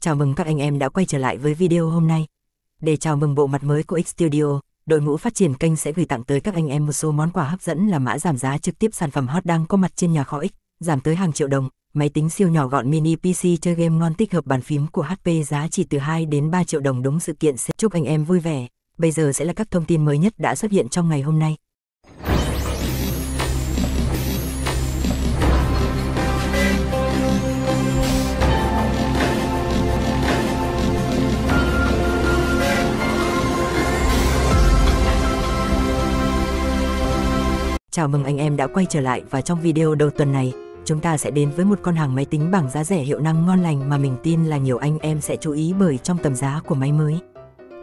Chào mừng các anh em đã quay trở lại với video hôm nay. Để chào mừng bộ mặt mới của X Studio, đội ngũ phát triển kênh sẽ gửi tặng tới các anh em một số món quà hấp dẫn là mã giảm giá trực tiếp sản phẩm hot đang có mặt trên nhà kho X, giảm tới hàng triệu đồng, máy tính siêu nhỏ gọn mini PC chơi game ngon tích hợp bàn phím của HP giá chỉ từ 2 đến 3 triệu đồng đúng sự kiện sẽ chúc anh em vui vẻ. Bây giờ sẽ là các thông tin mới nhất đã xuất hiện trong ngày hôm nay. Chào mừng anh em đã quay trở lại và trong video đầu tuần này, chúng ta sẽ đến với một con hàng máy tính bảng giá rẻ hiệu năng ngon lành mà mình tin là nhiều anh em sẽ chú ý bởi trong tầm giá của máy mới.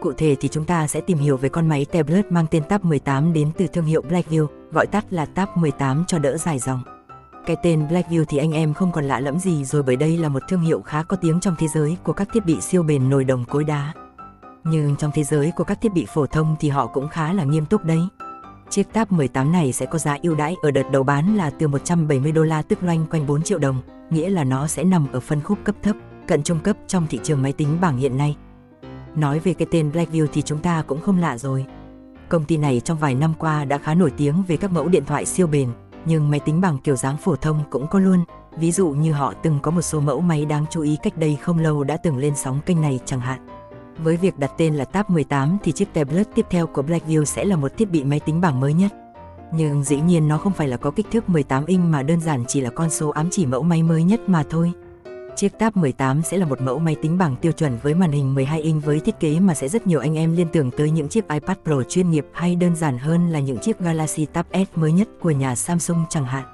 Cụ thể thì chúng ta sẽ tìm hiểu về con máy tablet mang tên Tab 18 đến từ thương hiệu Blackview, gọi tắt là Tab 18 cho đỡ dài dòng. Cái tên Blackview thì anh em không còn lạ lẫm gì rồi bởi đây là một thương hiệu khá có tiếng trong thế giới của các thiết bị siêu bền nồi đồng cối đá. Nhưng trong thế giới của các thiết bị phổ thông thì họ cũng khá là nghiêm túc đấy. Chiếc Tab 18 này sẽ có giá ưu đãi ở đợt đầu bán là từ 170 đô la tức loanh quanh 4 triệu đồng, nghĩa là nó sẽ nằm ở phân khúc cấp thấp, cận trung cấp trong thị trường máy tính bảng hiện nay. Nói về cái tên Blackview thì chúng ta cũng không lạ rồi. Công ty này trong vài năm qua đã khá nổi tiếng về các mẫu điện thoại siêu bền, nhưng máy tính bảng kiểu dáng phổ thông cũng có luôn. Ví dụ như họ từng có một số mẫu máy đáng chú ý cách đây không lâu đã từng lên sóng kênh này chẳng hạn. Với việc đặt tên là Tab 18 thì chiếc tablet tiếp theo của Blackview sẽ là một thiết bị máy tính bảng mới nhất. Nhưng dĩ nhiên nó không phải là có kích thước 18 inch mà đơn giản chỉ là con số ám chỉ mẫu máy mới nhất mà thôi. Chiếc Tab 18 sẽ là một mẫu máy tính bảng tiêu chuẩn với màn hình 12 inch với thiết kế mà sẽ rất nhiều anh em liên tưởng tới những chiếc iPad Pro chuyên nghiệp hay đơn giản hơn là những chiếc Galaxy Tab S mới nhất của nhà Samsung chẳng hạn.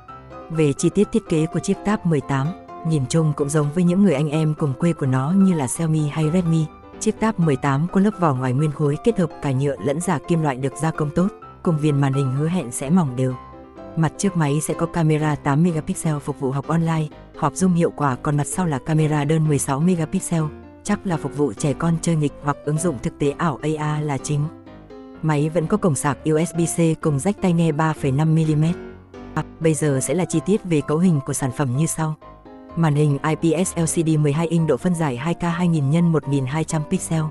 Về chi tiết thiết kế của chiếc Tab 18, nhìn chung cũng giống với những người anh em cùng quê của nó như là Xiaomi hay Redmi, Chiếc Tab 18 có lớp vỏ ngoài nguyên khối kết hợp cả nhựa lẫn giả kim loại được gia công tốt, cùng viền màn hình hứa hẹn sẽ mỏng đều. Mặt trước máy sẽ có camera 8 megapixel phục vụ học online, họp zoom hiệu quả còn mặt sau là camera đơn 16 megapixel, chắc là phục vụ trẻ con chơi nghịch hoặc ứng dụng thực tế ảo AR là chính. Máy vẫn có cổng sạc USB-C cùng rách tai nghe 3,5mm. À, bây giờ sẽ là chi tiết về cấu hình của sản phẩm như sau. Màn hình IPS LCD 12 inch độ phân giải 2K 2000 x 1200 pixel.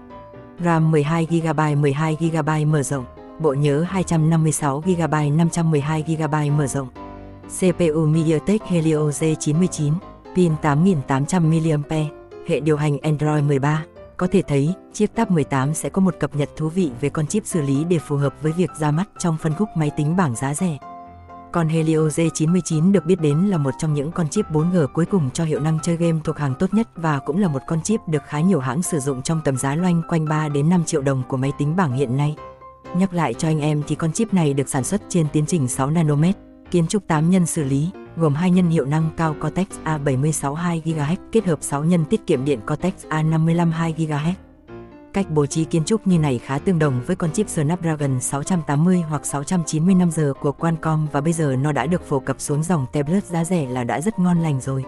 RAM 12GB 12GB mở rộng, bộ nhớ 256GB 512GB mở rộng. CPU MediaTek Helio G99, pin 8800 mAh, hệ điều hành Android 13. Có thể thấy, chiếc Tab 18 sẽ có một cập nhật thú vị về con chip xử lý để phù hợp với việc ra mắt trong phân khúc máy tính bảng giá rẻ. Con Helio G99 được biết đến là một trong những con chip 4G cuối cùng cho hiệu năng chơi game thuộc hàng tốt nhất và cũng là một con chip được khá nhiều hãng sử dụng trong tầm giá loanh quanh 3 đến 5 triệu đồng của máy tính bảng hiện nay. Nhắc lại cho anh em thì con chip này được sản xuất trên tiến trình 6 nanomet, kiến trúc 8 nhân xử lý, gồm 2 nhân hiệu năng cao Cortex A76 2GHz kết hợp 6 nhân tiết kiệm điện Cortex A55 2GHz. Cách bố trí kiến trúc như này khá tương đồng với con chip Snapdragon 680 hoặc 695 giờ của Qualcomm và bây giờ nó đã được phổ cập xuống dòng tablet giá rẻ là đã rất ngon lành rồi.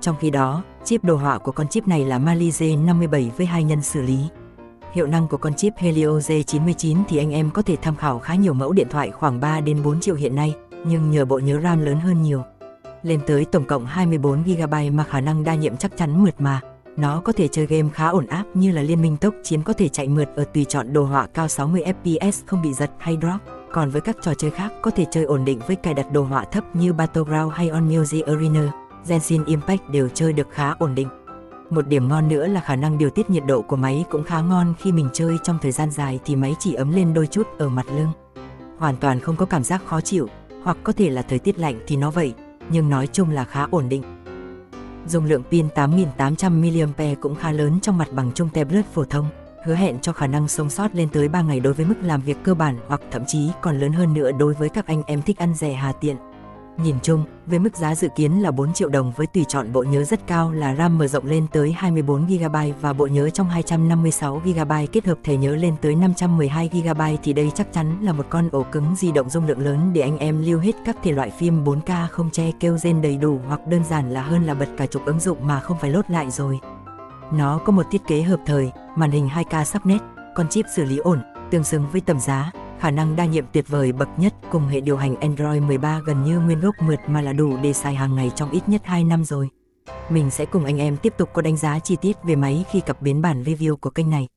Trong khi đó, chip đồ họa của con chip này là Mali G57 với hai nhân xử lý. Hiệu năng của con chip Helio G99 thì anh em có thể tham khảo khá nhiều mẫu điện thoại khoảng 3 đến 4 triệu hiện nay, nhưng nhờ bộ nhớ RAM lớn hơn nhiều. Lên tới tổng cộng 24GB mà khả năng đa nhiệm chắc chắn mượt mà. Nó có thể chơi game khá ổn áp như là Liên minh tốc chiến có thể chạy mượt ở tùy chọn đồ họa cao 60 FPS không bị giật hay drop. Còn với các trò chơi khác có thể chơi ổn định với cài đặt đồ họa thấp như Battleground hay On Music Arena, Genshin Impact đều chơi được khá ổn định. Một điểm ngon nữa là khả năng điều tiết nhiệt độ của máy cũng khá ngon khi mình chơi trong thời gian dài thì máy chỉ ấm lên đôi chút ở mặt lưng. Hoàn toàn không có cảm giác khó chịu, hoặc có thể là thời tiết lạnh thì nó vậy, nhưng nói chung là khá ổn định. Dung lượng pin 8.800 mAh cũng khá lớn trong mặt bằng chung tablet phổ thông, hứa hẹn cho khả năng sống sót lên tới 3 ngày đối với mức làm việc cơ bản hoặc thậm chí còn lớn hơn nữa đối với các anh em thích ăn rẻ hà tiện. Nhìn chung, với mức giá dự kiến là 4 triệu đồng với tùy chọn bộ nhớ rất cao là RAM mở rộng lên tới 24GB và bộ nhớ trong 256GB kết hợp thẻ nhớ lên tới 512GB thì đây chắc chắn là một con ổ cứng di động dung lượng lớn để anh em lưu hết các thể loại phim 4K không che kêu gen đầy đủ hoặc đơn giản là hơn là bật cả chục ứng dụng mà không phải lốt lại rồi. Nó có một thiết kế hợp thời, màn hình 2K sắc nét, con chip xử lý ổn, tương xứng với tầm giá, khả năng đa nhiệm tuyệt vời bậc nhất cùng hệ điều hành Android 13 gần như nguyên gốc mượt mà là đủ để xài hàng ngày trong ít nhất 2 năm rồi. mình sẽ cùng anh em tiếp tục có đánh giá chi tiết về máy khi cập biến bản review của kênh này.